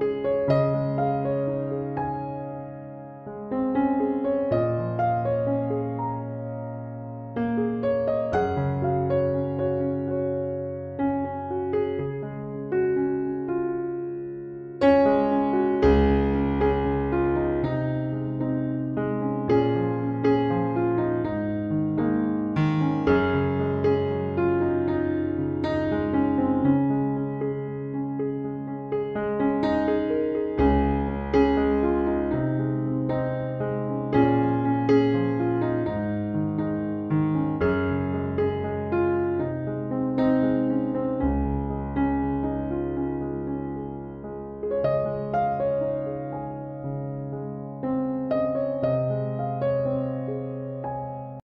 Música